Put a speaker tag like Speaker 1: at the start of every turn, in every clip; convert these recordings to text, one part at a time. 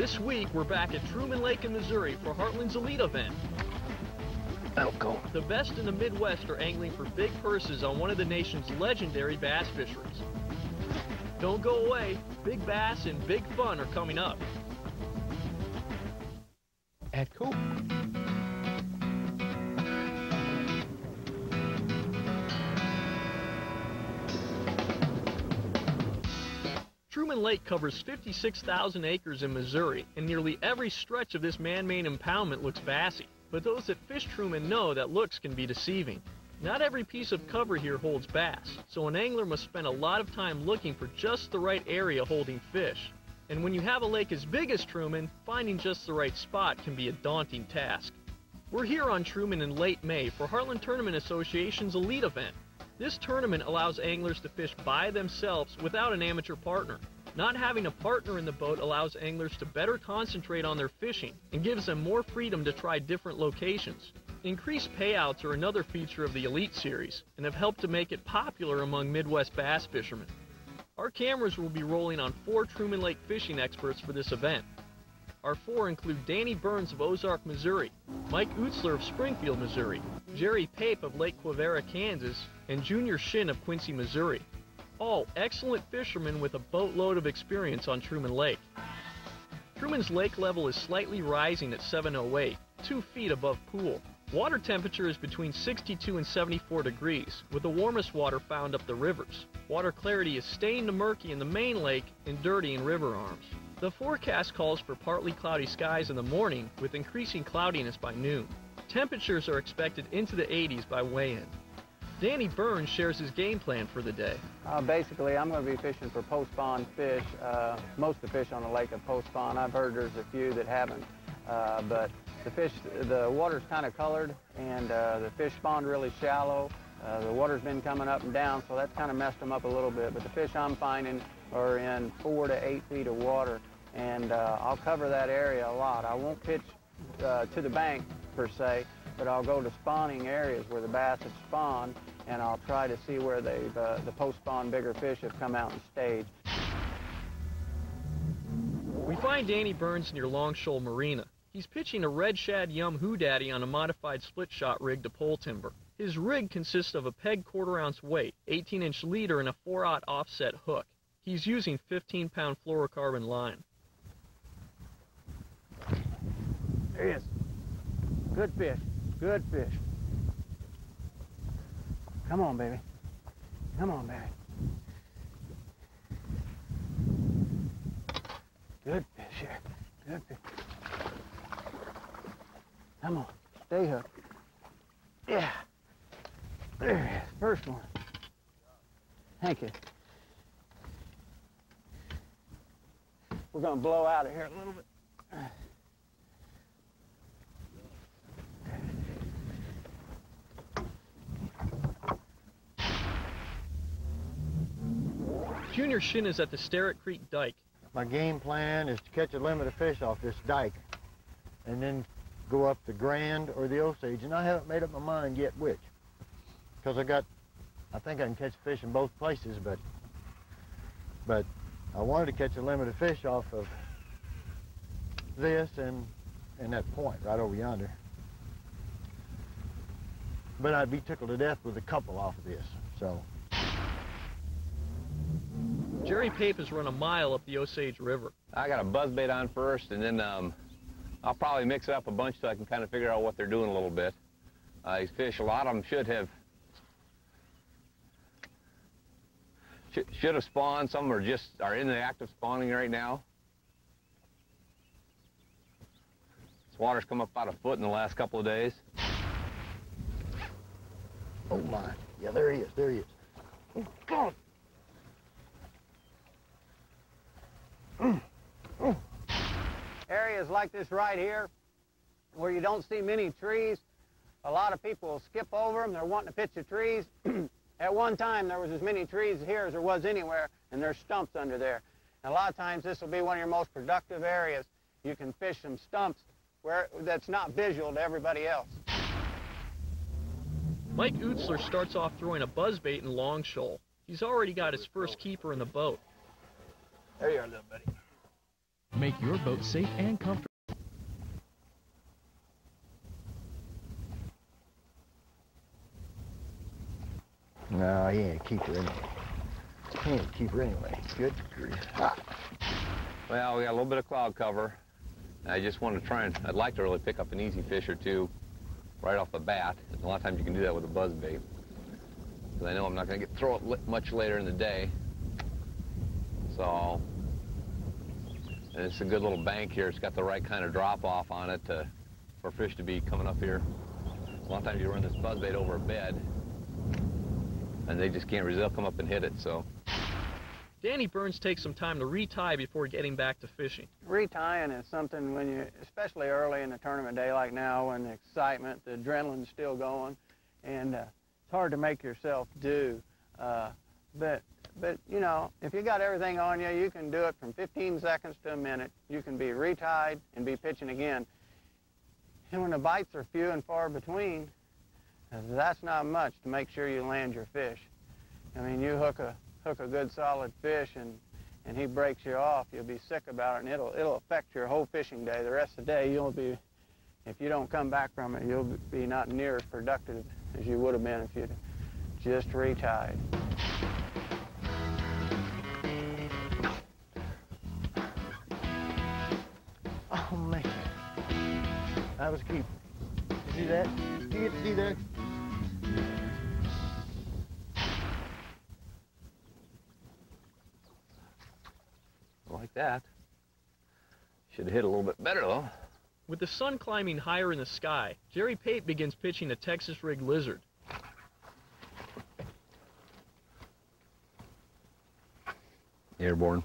Speaker 1: This week, we're back at Truman Lake in Missouri for Heartland's Elite event.
Speaker 2: I'll go.
Speaker 1: The best in the Midwest are angling for big purses on one of the nation's legendary bass fisheries. Don't go away. Big bass and big fun are coming up.
Speaker 2: At Coop.
Speaker 1: Truman Lake covers 56,000 acres in Missouri, and nearly every stretch of this man-made impoundment looks bassy. But those that fish Truman know that looks can be deceiving. Not every piece of cover here holds bass, so an angler must spend a lot of time looking for just the right area holding fish. And when you have a lake as big as Truman, finding just the right spot can be a daunting task. We're here on Truman in late May for Heartland Tournament Association's Elite event. This tournament allows anglers to fish by themselves without an amateur partner. Not having a partner in the boat allows anglers to better concentrate on their fishing and gives them more freedom to try different locations. Increased payouts are another feature of the Elite Series and have helped to make it popular among Midwest bass fishermen. Our cameras will be rolling on four Truman Lake fishing experts for this event. Our four include Danny Burns of Ozark, Missouri, Mike Utzler of Springfield, Missouri, Jerry Pape of Lake Quivira, Kansas, and Junior Shin of Quincy, Missouri. All excellent fishermen with a boatload of experience on Truman Lake. Truman's lake level is slightly rising at 708, 2 feet above pool. Water temperature is between 62 and 74 degrees, with the warmest water found up the rivers. Water clarity is stained to murky in the main lake and dirty in river arms. The forecast calls for partly cloudy skies in the morning with increasing cloudiness by noon. Temperatures are expected into the 80s by weigh-in. Danny Burns shares his game plan for the day.
Speaker 3: Uh, basically, I'm going to be fishing for post-spawn fish. Uh, most of the fish on the lake have post-spawn. I've heard there's a few that haven't, uh, but the fish, the water's kind of colored, and uh, the fish spawned really shallow. Uh, the water's been coming up and down, so that's kind of messed them up a little bit. But the fish I'm finding are in four to eight feet of water, and uh, I'll cover that area a lot. I won't pitch to the bank per se, but I'll go to spawning areas where the bass have spawned, and I'll try to see where they've, uh, the post-spawn bigger fish have come out and stayed.
Speaker 1: We find Danny Burns near Long Shoal Marina. He's pitching a red shad yum hoo daddy on a modified split shot rig to pole timber. His rig consists of a peg quarter ounce weight, 18 inch leader, and a 4 offset hook. He's using 15 pound fluorocarbon line.
Speaker 3: There he is. Good fish. Good fish. Come on, baby. Come on, baby. Good fish here. Good fish. Come on. Stay hooked. Yeah. There it is. First one. Thank you. We're going to blow out of here a little bit.
Speaker 1: Shin is at the Sterrett Creek Dike.
Speaker 4: My game plan is to catch a limit of fish off this dike and then go up the Grand or the Osage, and I haven't made up my mind yet which. Because I got, I think I can catch fish in both places, but, but I wanted to catch a limit of fish off of this and, and that point right over yonder. But I'd be tickled to death with a couple off of this, so.
Speaker 1: Jerry Pape has run a mile up the Osage River.
Speaker 5: I got a buzz bait on first, and then um, I'll probably mix it up a bunch so I can kind of figure out what they're doing a little bit. Uh, these fish, a lot of them should have should, should have spawned. Some are just are in the act of spawning right now. This water's come up about a foot in the last couple of days.
Speaker 4: Oh my, yeah, there he is, there he is. Oh God.
Speaker 3: Areas like this right here, where you don't see many trees, a lot of people will skip over them. They're wanting to pitch the trees. At one time, there was as many trees here as there was anywhere, and there's stumps under there. And a lot of times, this will be one of your most productive areas. You can fish some stumps where that's not visual to everybody else.
Speaker 1: Mike Utzler starts off throwing a buzzbait in Long Shoal. He's already got his first keeper in the boat.
Speaker 3: There you are, little buddy.
Speaker 6: Make your boat safe and comfortable.
Speaker 4: No, he ain't a keeper anyway. He ain't a keeper anyway. Good grief. Ah.
Speaker 5: Well, we got a little bit of cloud cover. I just want to try and, I'd like to really pick up an easy fish or two right off the bat. And a lot of times you can do that with a buzz bait. Because I know I'm not going to get throw it much later in the day. So, and it's a good little bank here. It's got the right kind of drop off on it to, for fish to be coming up here. A lot of times you run this buzz bait over a bed and they just can't resist. They'll come up and hit it, so.
Speaker 1: Danny Burns takes some time to retie before getting back to fishing.
Speaker 3: Retying is something when you, especially early in the tournament day like now, when the excitement, the adrenaline's still going, and uh, it's hard to make yourself do. Uh, but, but you know, if you got everything on you, you can do it from 15 seconds to a minute. You can be retied and be pitching again. And when the bites are few and far between, that's not much to make sure you land your fish. I mean, you hook a hook a good solid fish and and he breaks you off, you'll be sick about it, and it'll it'll affect your whole fishing day. The rest of the day, you'll be, if you don't come back from it, you'll be not near as productive as you would have been if you'd just retied.
Speaker 4: Was a keeper. You see that? You get to see that?
Speaker 5: like that. Should have hit a little bit better, though.
Speaker 1: With the sun climbing higher in the sky, Jerry Pape begins pitching a Texas rig lizard.
Speaker 5: Airborne.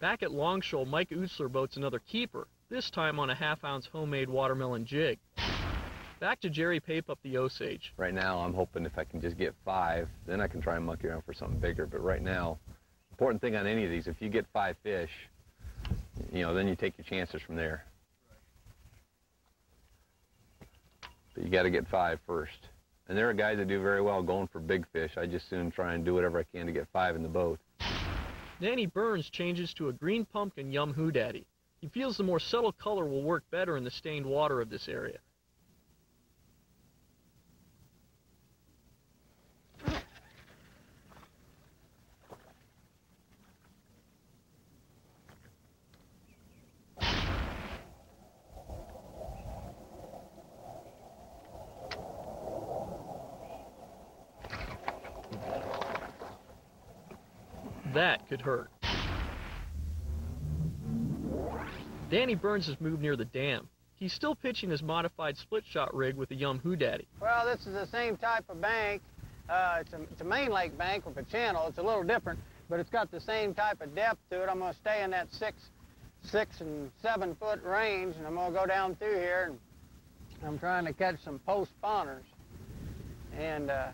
Speaker 1: Back at Long Shoal, Mike Utzler boats another keeper, this time on a half-ounce homemade watermelon jig. Back to Jerry Pape up the Osage.
Speaker 5: Right now, I'm hoping if I can just get five, then I can try and monkey around for something bigger. But right now, important thing on any of these, if you get five fish, you know, then you take your chances from there. But you got to get five first. And there are guys that do very well going for big fish. I just soon try and do whatever I can to get five in the boat.
Speaker 1: Danny Burns changes to a green pumpkin Yum Who Daddy. He feels the more subtle color will work better in the stained water of this area. That could hurt. Danny Burns has moved near the dam. He's still pitching his modified split shot rig with the Yum Who Daddy.
Speaker 3: Well, this is the same type of bank. Uh, it's, a, it's a main lake bank with a channel. It's a little different, but it's got the same type of depth to it. I'm going to stay in that six, six and seven foot range, and I'm going to go down through here, and I'm trying to catch some post spawners. And uh,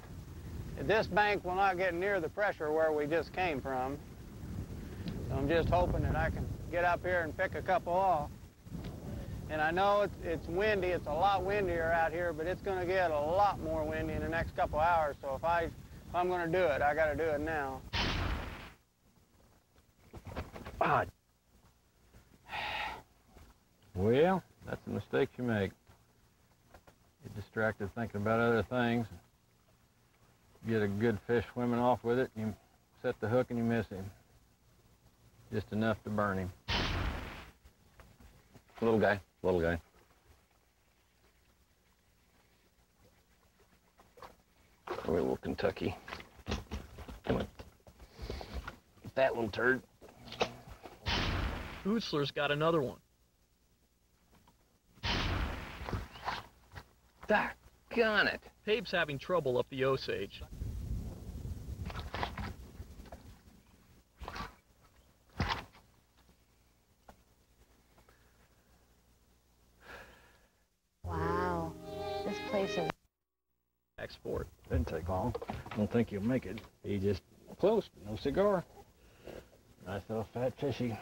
Speaker 3: this bank will not get near the pressure where we just came from. So I'm just hoping that I can get up here and pick a couple off. And I know it's, it's windy, it's a lot windier out here, but it's going to get a lot more windy in the next couple hours. So if, I, if I'm going to do it, I got to do it now.
Speaker 4: Ah.
Speaker 7: Well, that's the mistake you make. Get distracted thinking about other things. Get a good fish swimming off with it, and you set the hook and you miss him. Just enough to burn him.
Speaker 5: Little guy, little guy. a little Kentucky. Come on. That little turd.
Speaker 1: Utzler's got another one.
Speaker 5: Doggone it.
Speaker 1: Pape's having trouble up the Osage.
Speaker 8: This place
Speaker 1: Export.
Speaker 7: Didn't take long. Don't think you'll make it. He just close, no cigar. Nice little fat fishy.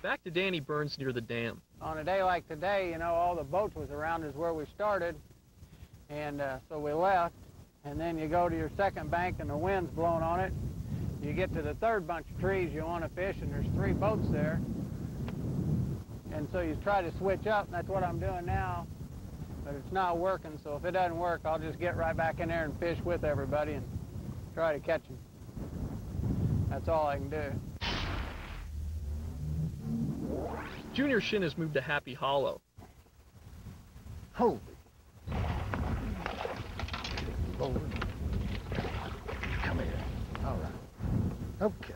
Speaker 1: Back to Danny Burns near the dam.
Speaker 3: On a day like today, you know, all the boats was around is where we started, and uh, so we left. And then you go to your second bank and the wind's blowing on it, you get to the third bunch of trees you want to fish and there's three boats there. And so you try to switch up, and that's what I'm doing now. But it's not working, so if it doesn't work, I'll just get right back in there and fish with everybody and try to catch them. That's all I can do.
Speaker 1: Junior Shin has moved to Happy Hollow.
Speaker 4: Holy. Lord. Come here. All right. Okay.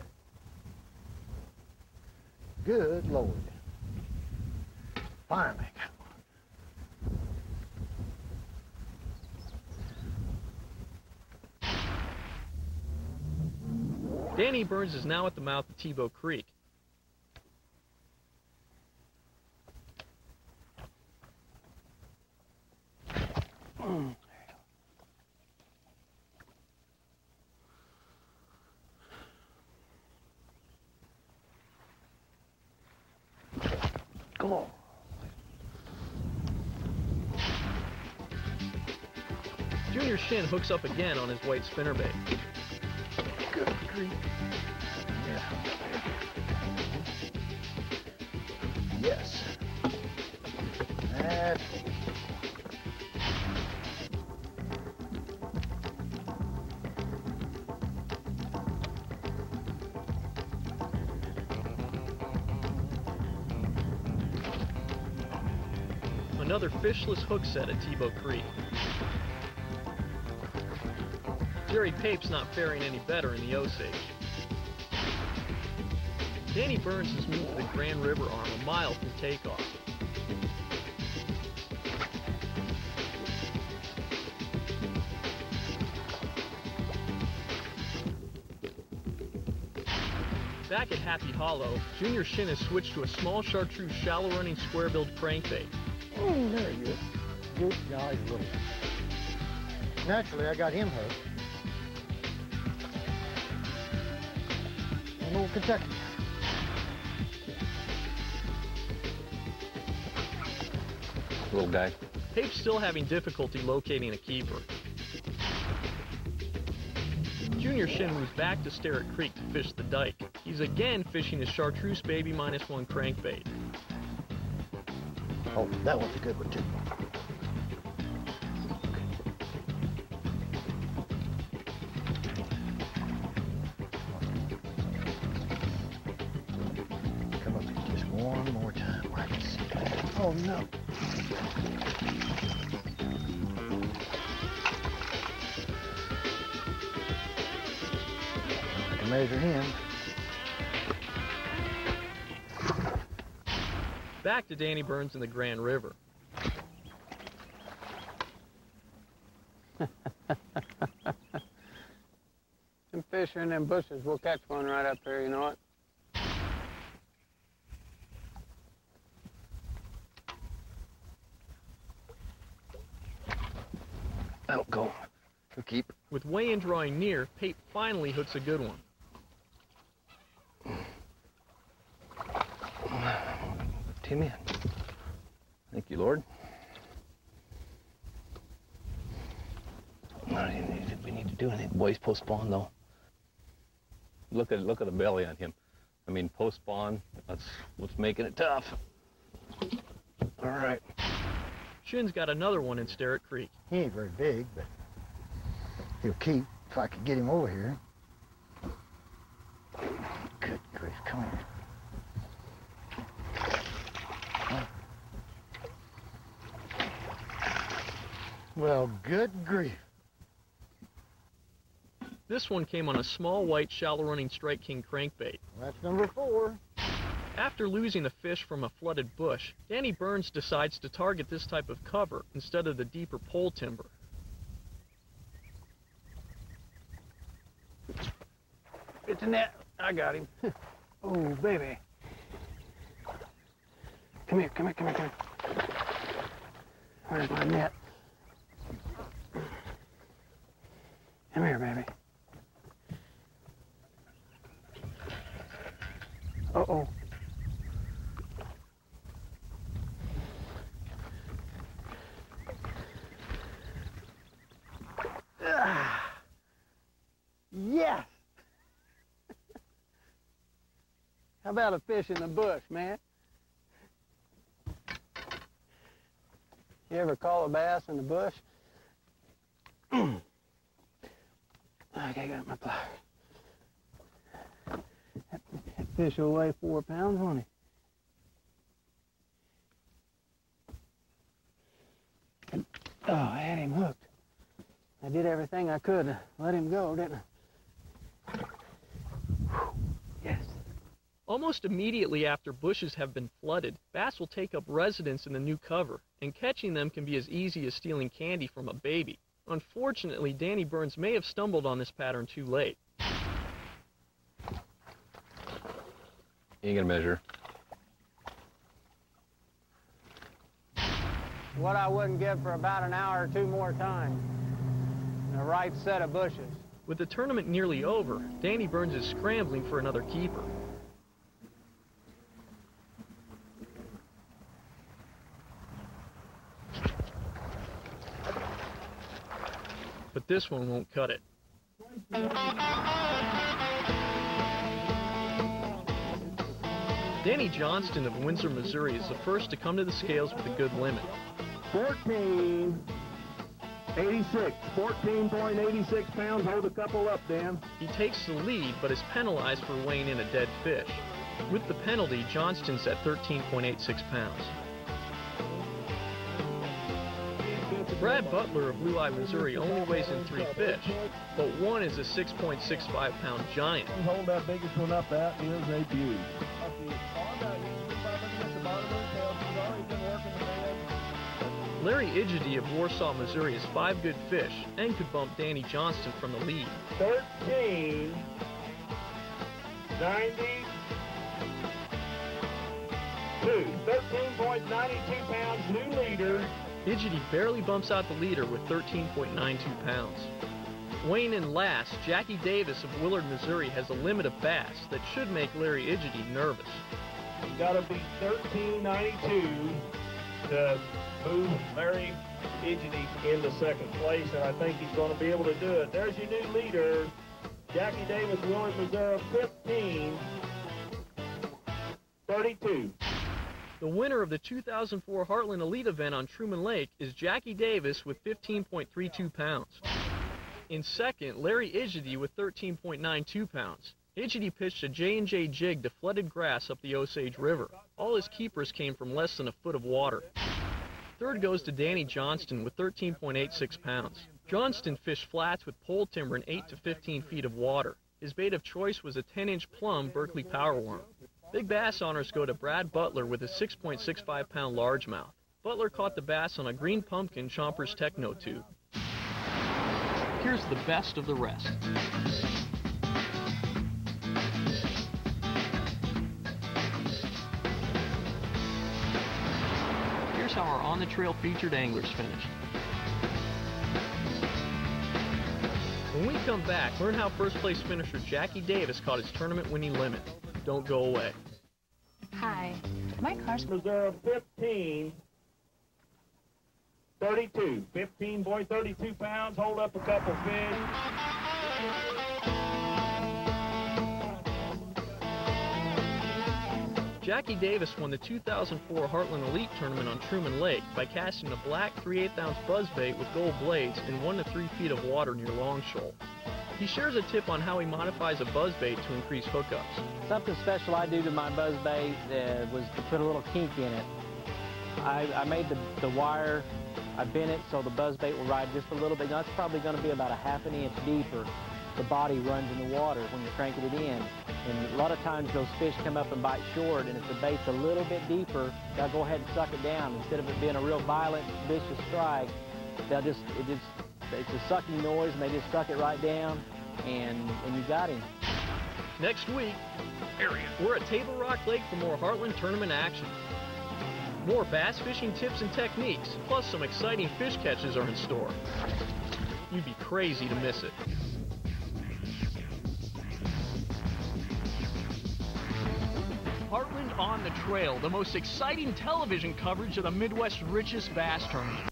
Speaker 4: Good Lord. Finally
Speaker 1: Danny Burns is now at the mouth of Tebo Creek.
Speaker 2: Come on.
Speaker 1: Junior Shin hooks up again on his white spinnerbait.
Speaker 2: Yeah.
Speaker 4: Yes. That's
Speaker 1: Another fishless hook set at Tebo Creek. Jerry Pape's not faring any better in the Osage. Danny Burns has moved to the Grand River arm a mile from takeoff. Back at Happy Hollow, Junior Shin has switched to a small chartreuse shallow running square-billed crankbait.
Speaker 4: Oh, there he is. Good golly, little. Naturally, I got him hooked. Kentucky.
Speaker 5: Little guy.
Speaker 1: Pape's still having difficulty locating a keeper. Junior Shin moves back to Sterrett Creek to fish the dike. He's again fishing his chartreuse baby minus one crankbait.
Speaker 4: Oh, that one's a good one, too.
Speaker 1: Back to Danny Burns in the Grand River.
Speaker 3: Some fish are in them bushes. We'll catch one right up here, you know what?
Speaker 2: That'll go. We'll keep.
Speaker 1: With weigh-in drawing near, Pape finally hooks a good one.
Speaker 2: Him in.
Speaker 5: Thank you, Lord.
Speaker 2: I don't even think we need to do anything. Boys post spawn though.
Speaker 5: Look at look at the belly on him. I mean, post spawn. That's what's making it tough.
Speaker 2: All right.
Speaker 1: Shin's got another one in Sterrett Creek.
Speaker 4: He ain't very big, but he'll keep if I could get him over here. Good grief, come here. Well, good grief.
Speaker 1: This one came on a small white shallow running Strike King crankbait.
Speaker 4: That's number four.
Speaker 1: After losing the fish from a flooded bush, Danny Burns decides to target this type of cover instead of the deeper pole timber.
Speaker 3: It's a net. I got him. oh, baby. Come here, come here, come here, come here. Where's my net? Come here, baby. Uh-oh. Ah. Yes! How about a fish in the bush, man? You ever call a bass in the bush? I got my pliers. That, fish will weigh four pounds, he? Oh, I had him hooked. I did everything I could to let him go, didn't I? Yes.
Speaker 1: Almost immediately after bushes have been flooded, bass will take up residence in the new cover, and catching them can be as easy as stealing candy from a baby. Unfortunately, Danny Burns may have stumbled on this pattern too late.
Speaker 5: You ain't gonna measure.
Speaker 3: What I wouldn't give for about an hour or two more time. And the right set of bushes.
Speaker 1: With the tournament nearly over, Danny Burns is scrambling for another keeper. But this one won't cut it. Danny Johnston of Windsor, Missouri is the first to come to the scales with a good limit.
Speaker 9: 14, 86, 14.86 pounds. Hold a couple up, Dan.
Speaker 1: He takes the lead, but is penalized for weighing in a dead fish. With the penalty, Johnston's at 13.86 pounds. Brad Butler of Blue Eye, Missouri only weighs in three fish, but one is a 6.65 pound giant.
Speaker 9: Hold that biggest one up. That is a beauty.
Speaker 1: Larry Igedy of Warsaw, Missouri is five good fish and could bump Danny Johnston from the lead.
Speaker 9: 13, 90, 2, 13.92 pounds, new leader.
Speaker 1: Igedy barely bumps out the leader with 13.92 pounds. Weighing in last, Jackie Davis of Willard, Missouri has a limit of bass that should make Larry Igedy nervous.
Speaker 9: You Got to be 13.92 to move Larry Igedy into second place, and I think he's going to be able to do it. There's your new leader, Jackie Davis, Willard, Missouri, 15, 32.
Speaker 1: The winner of the 2004 Heartland Elite event on Truman Lake is Jackie Davis with 15.32 pounds. In second, Larry Igedy with 13.92 pounds. Igedy pitched a J&J jig to flooded grass up the Osage River. All his keepers came from less than a foot of water. Third goes to Danny Johnston with 13.86 pounds. Johnston fished flats with pole timber in 8 to 15 feet of water. His bait of choice was a 10-inch plum Berkley power worm. Big bass honors go to Brad Butler with a 6.65 pound largemouth. Butler caught the bass on a green pumpkin Chomper's Techno tube. Here's the best of the rest. Here's how our on-the-trail featured anglers finished. When we come back, learn how first place finisher Jackie Davis caught his tournament winning limit. Don't go away.
Speaker 8: Hi. My car's
Speaker 9: Missouri, 15, 32. 15.32 pounds. pounds. Hold up a couple fish.
Speaker 1: Jackie Davis won the 2004 Heartland Elite Tournament on Truman Lake by casting a black 3 8 ounce buzzbait with gold blades in 1 to 3 feet of water near Long Shoal. He shares a tip on how he modifies a buzzbait to increase hookups.
Speaker 10: Something special I do to my buzzbait uh, was to put a little kink in it. I, I made the, the wire, I bent it so the buzzbait will ride just a little bit. Now it's probably going to be about a half an inch deeper. The body runs in the water when you're cranking it in. And a lot of times those fish come up and bite short, and if the bait's a little bit deeper, they'll go ahead and suck it down. Instead of it being a real violent, vicious strike, they'll just, it just, it's a sucking noise, and they just suck it right down, and, and you got him.
Speaker 1: Next week, area. we're at Table Rock Lake for more Heartland Tournament action. More bass fishing tips and techniques, plus some exciting fish catches are in store. You'd be crazy to miss it. Heartland on the Trail, the most exciting television coverage of the Midwest's richest bass tournament.